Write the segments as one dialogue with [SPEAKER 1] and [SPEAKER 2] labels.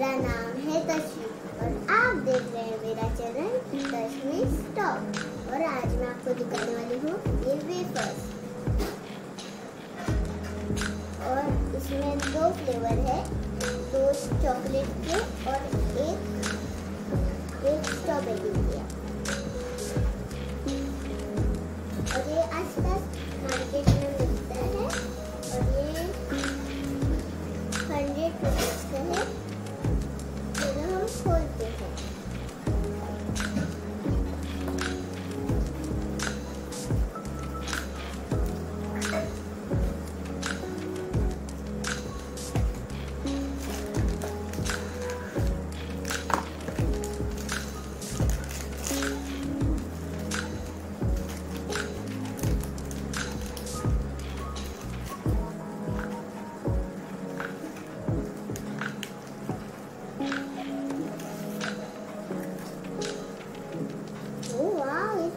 [SPEAKER 1] मेरा नाम है दशमी और आप देख रहे हैं मेरा चैनल दशमी स्टॉक। और आज मैं आपको दिखाने वाली हूँ ये वेफर्स। और इसमें दो फ्लेवर है, दो चॉकलेट के और एक एक स्ट्रॉबेरी के। और ये आसपास मार्केट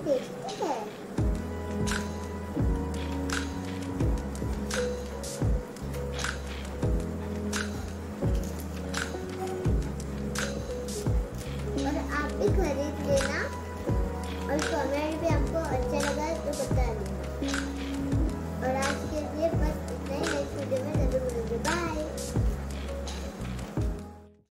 [SPEAKER 1] देखते हैं और आप भी खरीद लेना और कमेंट भी आपको अच्छा लगा तो बता देना और आज के लिए बस